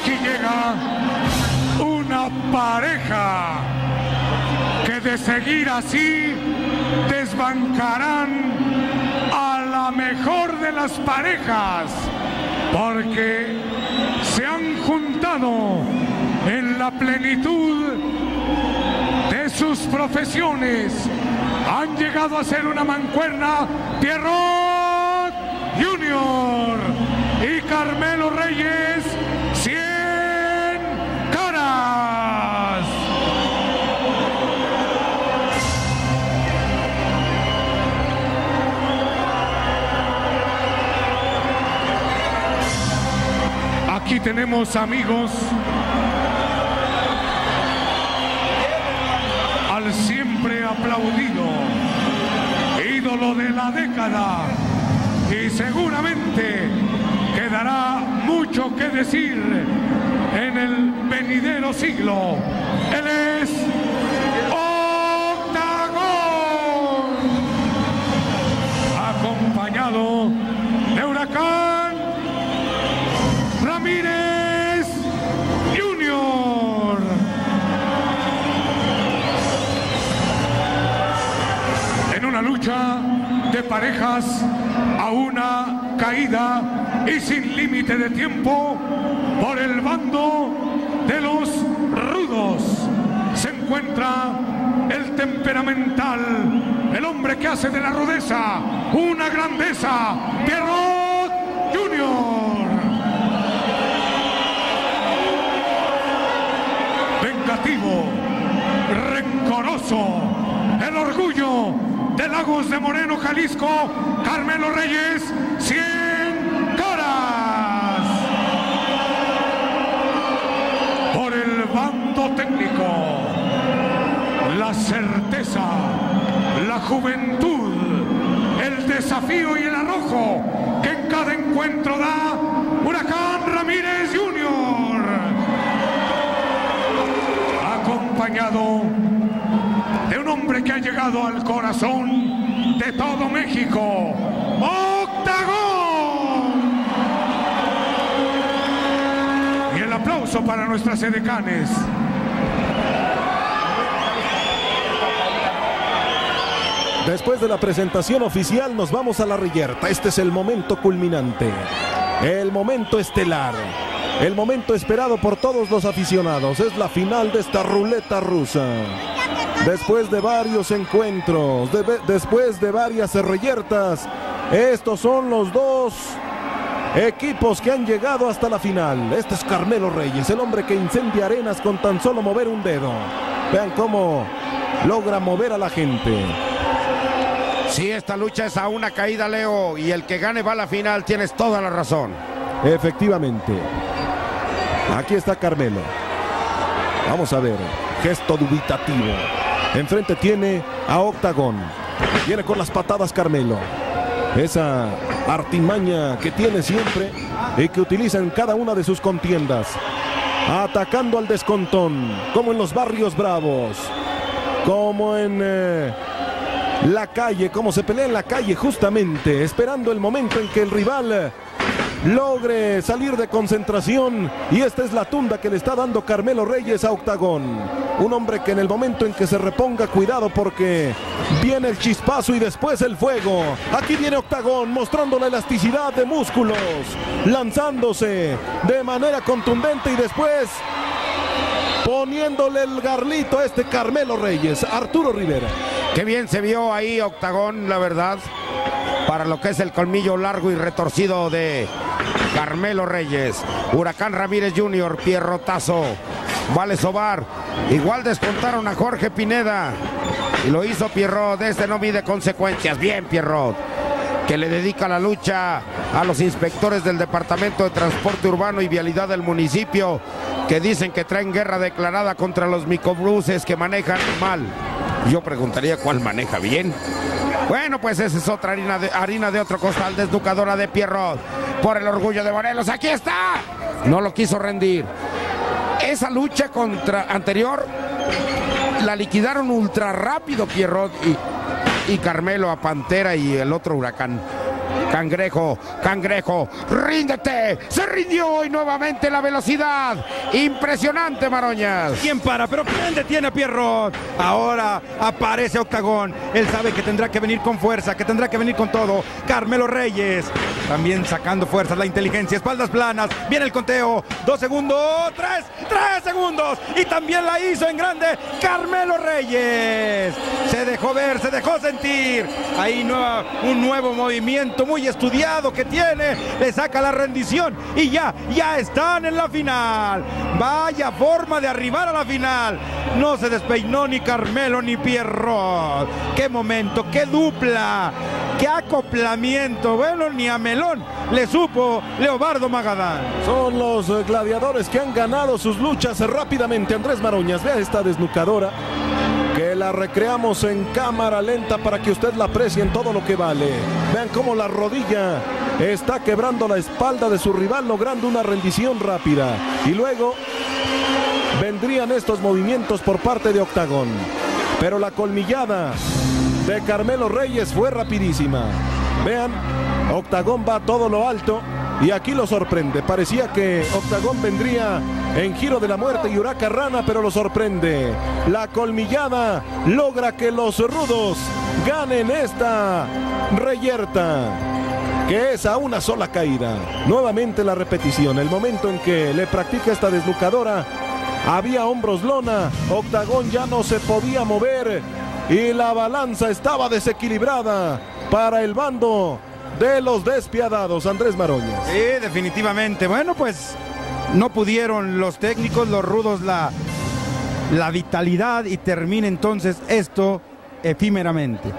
Aquí llega una pareja que de seguir así desbancarán a la mejor de las parejas porque se han juntado en la plenitud de sus profesiones. Han llegado a ser una mancuerna Pierrot Junior y Carmelo Reyes Tenemos amigos al siempre aplaudido, ídolo de la década y seguramente quedará mucho que decir en el venidero siglo. Él parejas a una caída y sin límite de tiempo por el bando de los rudos se encuentra el temperamental, el hombre que hace de la rudeza una grandeza, Pierrot Junior. vengativo, rencoroso, el orgullo de Lagos de Moreno, Jalisco, Carmelo Reyes, 100 caras. Por el bando técnico, la certeza, la juventud, el desafío y el arrojo que en cada encuentro da Huracán Ramírez Jr acompañado que ha llegado al corazón de todo México, Octagón. Y el aplauso para nuestras edecanes. Después de la presentación oficial nos vamos a la reyerta. Este es el momento culminante, el momento estelar, el momento esperado por todos los aficionados. Es la final de esta ruleta rusa. Después de varios encuentros, de- después de varias reyertas, estos son los dos equipos que han llegado hasta la final. Este es Carmelo Reyes, el hombre que incendia arenas con tan solo mover un dedo. Vean cómo logra mover a la gente. Sí, esta lucha es a una caída, Leo, y el que gane va a la final, tienes toda la razón. Efectivamente. Aquí está Carmelo. Vamos a ver. Gesto dubitativo. Enfrente tiene a Octagón. Viene con las patadas Carmelo. Esa artimaña que tiene siempre y que utiliza en cada una de sus contiendas. Atacando al descontón, como en los barrios bravos, como en eh, la calle, como se pelea en la calle justamente, esperando el momento en que el rival logre salir de concentración y esta es la tunda que le está dando Carmelo Reyes a Octagón. Un hombre que en el momento en que se reponga, cuidado porque viene el chispazo y después el fuego. Aquí viene Octagón mostrando la elasticidad de músculos, lanzándose de manera contundente y después poniéndole el garlito a este Carmelo Reyes, Arturo Rivera. Qué bien se vio ahí Octagón, la verdad, para lo que es el colmillo largo y retorcido de Carmelo Reyes. Huracán Ramírez Jr., Pierrotazo, Vale Sobar. Igual descontaron a Jorge Pineda y lo hizo Pierrot. Este no mide consecuencias. Bien, Pierrot. Que le dedica la lucha a los inspectores del Departamento de Transporte Urbano y Vialidad del municipio que dicen que traen guerra declarada contra los microbuses que manejan mal. Yo preguntaría cuál maneja bien. Bueno, pues esa es otra harina de, harina de otro costal, desducadora de Pierrot. Por el orgullo de Morelos, aquí está. No lo quiso rendir. Esa lucha contra anterior la liquidaron ultra rápido Pierrot y, y Carmelo a Pantera y el otro Huracán. Cangrejo, Cangrejo, ríndete, se rindió y nuevamente la velocidad. Impresionante, Maroñas. ¿Quién para? Pero ¿quién detiene a Pierrot? Ahora aparece Octagón. Él sabe que tendrá que venir con fuerza, que tendrá que venir con todo. Carmelo Reyes también sacando fuerzas, la inteligencia, espaldas planas. Viene el conteo. Dos segundos, tres, tres segundos. Y también la hizo en grande Carmelo Reyes. Se dejó ver, se dejó sentir. Ahí nueva, un nuevo movimiento muy estudiado que tiene. Le saca la rendición y ya, ya están en la final. Vaya forma de arribar a la final. No se despeinó ni Carmelo ni Pierrot. Qué momento, qué dupla, qué acoplamiento. Bueno, ni a Melón le supo Leobardo Magadán. Son los eh, gladiadores que han ganado sus luchas rápidamente. Andrés Maroñas, vea esta desnucadora que la recreamos en cámara lenta para que usted la aprecie en todo lo que vale. Vean cómo la rodilla está quebrando la espalda de su rival logrando una rendición rápida. Y luego vendrían estos movimientos por parte de Octagón. Pero la colmillada de Carmelo Reyes fue rapidísima. Vean, Octagón va todo lo alto y aquí lo sorprende. Parecía que Octagón vendría en giro de la muerte y Huraca Rana, pero lo sorprende. La colmillada logra que los rudos ganen esta reyerta que es a una sola caída. Nuevamente la repetición, el momento en que le practica esta desnucadora, había hombros lona, Octagón ya no se podía mover y la balanza estaba desequilibrada para el bando de los despiadados, Andrés Maroñas. Sí, definitivamente. Bueno, pues no pudieron los técnicos, los rudos, la, la vitalidad y termina entonces esto efímeramente.